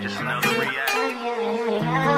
Just another react.